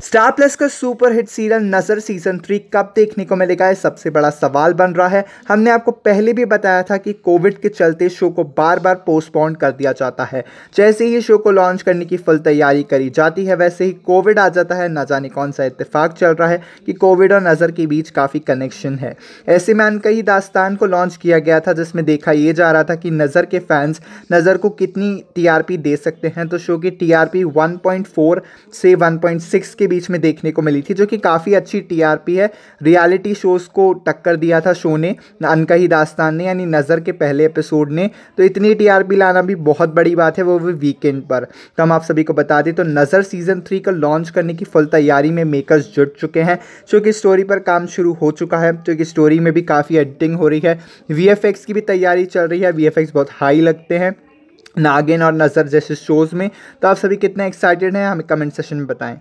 Star plus का super hit serial Nazar season three कब देखने को मिलेगा है सबसे बड़ा सवाल बन रहा है। हमने आपको पहले भी बताया था कि कोविड के चलते शो को बार बार पोस्टपोन कर दिया जाता है। जैसे ही शो को लॉन्च करने की फुल तैयारी करी जाती है, वैसे ही कोविड आ जाता है। न जाने कौन सा इत्तेफाक चल रहा है कि कोविड और नज़र के बीच काफ़ी कनेक्शन है। ऐसे में अनकही दास्तान को लॉन्च किया गया था, जिसमें देखा यह जा रहा था कि नज़र के फैंस नज़र को कितनी टीआरपी दे सकते हैं। तो शो की टी वन से वन के बीच में देखने को मिली थी, जो कि काफ़ी अच्छी टीआरपी है। रियलिटी शोज़ को टक्कर दिया था शो ने, अनकही दास्तान ने, यानी नज़र के पहले एपिसोड ने। तो इतनी टीआरपी लाना भी बहुत बड़ी बात है वो भी वीकेंड पर। तो हम आप सभी को बता दें तो नज़र सीज़न थ्री का लॉन्च करने की फुल तैयारी में मेकर्स जुट चुके हैं, जो कि स्टोरी पर काम शुरू हो चुका है, जो कि स्टोरी में भी काफ़ी एडिटिंग हो रही है। वी की भी तैयारी चल रही है वीएफएक्स बहुत हाई लगते हैं, नागिन और नज़र जैसे शोज़ में। तो आप सभी कितने एक्साइटेड हैं, हमें कमेंट सेशन में बताएँ।